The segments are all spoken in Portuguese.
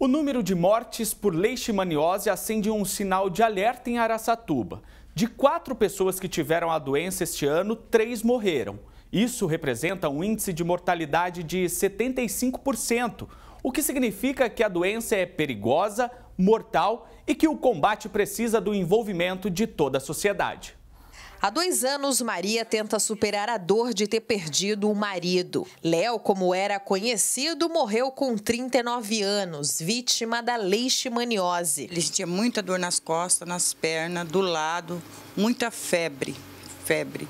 O número de mortes por leishmaniose acende um sinal de alerta em Araçatuba. De quatro pessoas que tiveram a doença este ano, três morreram. Isso representa um índice de mortalidade de 75%, o que significa que a doença é perigosa, mortal e que o combate precisa do envolvimento de toda a sociedade. Há dois anos, Maria tenta superar a dor de ter perdido o marido. Léo, como era conhecido, morreu com 39 anos, vítima da leishmaniose. Ele tinha muita dor nas costas, nas pernas, do lado, muita febre, febre.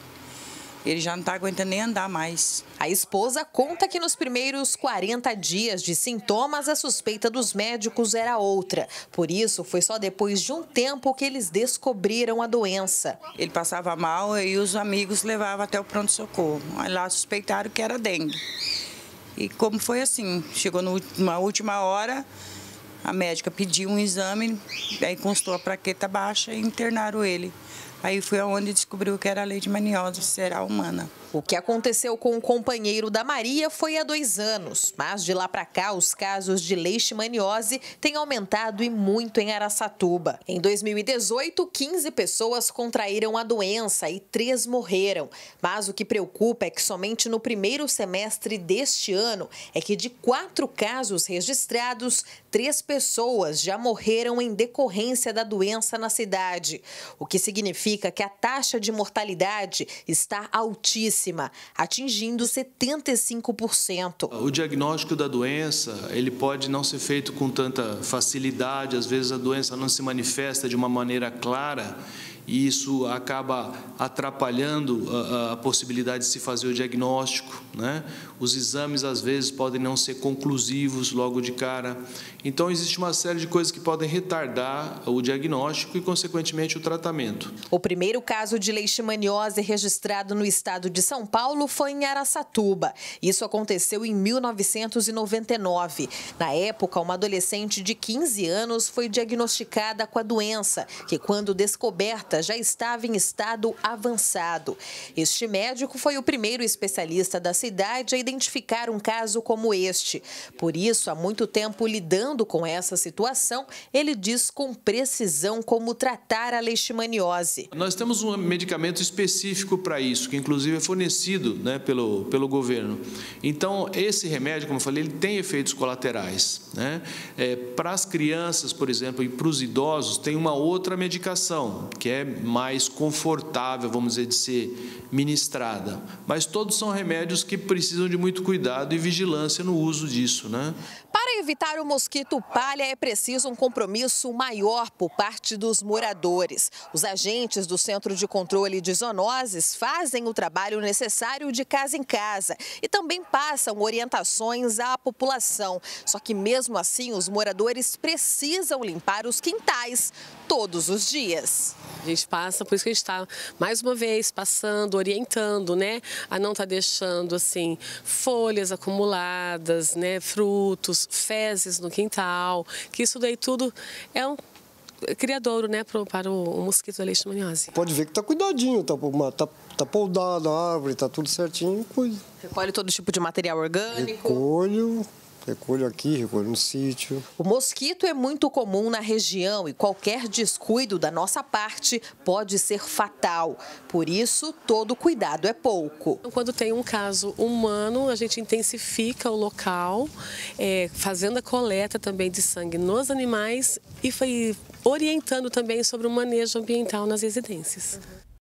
Ele já não está aguentando nem andar mais. A esposa conta que nos primeiros 40 dias de sintomas, a suspeita dos médicos era outra. Por isso, foi só depois de um tempo que eles descobriram a doença. Ele passava mal e os amigos levavam até o pronto-socorro. Lá suspeitaram que era dengue. E como foi assim? Chegou numa última hora, a médica pediu um exame, aí constou a plaqueta baixa e internaram ele. Aí foi onde descobriu que era leishmaniose visceral humana. O que aconteceu com o companheiro da Maria foi há dois anos, mas de lá para cá os casos de leishmaniose têm aumentado e muito em Araçatuba. Em 2018, 15 pessoas contraíram a doença e três morreram. Mas o que preocupa é que somente no primeiro semestre deste ano é que de quatro casos registrados, três pessoas já morreram em decorrência da doença na cidade. O que significa que a taxa de mortalidade está altíssima altíssima, atingindo 75%. O diagnóstico da doença, ele pode não ser feito com tanta facilidade, às vezes a doença não se manifesta de uma maneira clara e isso acaba atrapalhando a, a, possibilidade de se fazer o diagnóstico. Né? Os exames, às vezes, podem não ser conclusivos logo de cara. Então, existe uma série de coisas que podem retardar o diagnóstico e, consequentemente, o tratamento. O primeiro caso de leishmaniose registrado no estado de São Paulo foi em Araçatuba. Isso aconteceu em 1999. Na época, uma adolescente de 15 anos foi diagnosticada com a doença, que, quando descoberta, já estava em estado avançado. Este médico foi o primeiro especialista da cidade a identificar um caso como este. Por isso, há muito tempo lidando com essa situação, ele diz com precisão como tratar a leishmaniose. Nós temos um medicamento específico para isso, que inclusive é fornecido né, pelo, pelo governo. Então, esse remédio, como eu falei, ele tem efeitos colaterais. Né? É, para as crianças, por exemplo, e para os idosos, tem uma outra medicação, que é mais confortável, vamos dizer, de ser ministrada. Mas todos são remédios que precisam de muito cuidado e vigilância no uso disso, né? Para evitar o mosquito palha é preciso um compromisso maior por parte dos moradores. Os agentes do Centro de Controle de Zoonoses fazem o trabalho necessário de casa em casa e também passam orientações à população. Só que mesmo assim, os moradores precisam limpar os quintais todos os dias. A gente passa, por isso que a gente está mais uma vez passando, orientando, né? A não estar tá deixando assim folhas acumuladas, né? Frutos, fezes no quintal, que isso daí tudo é um criadouro, né, pro, para o, o mosquito da leishmaniose. Pode ver que tá cuidadinho, tá, tá, tá a árvore, tá tudo certinho, cuida. Recolhe todo tipo de material orgânico? Recolho, Recolho aqui, recolho no sítio. O mosquito é muito comum na região e qualquer descuido da nossa parte pode ser fatal. Por isso, todo cuidado é pouco. Quando tem um caso humano, a gente intensifica o local, é, fazendo a coleta também de sangue nos animais e foi orientando também sobre o manejo ambiental nas residências.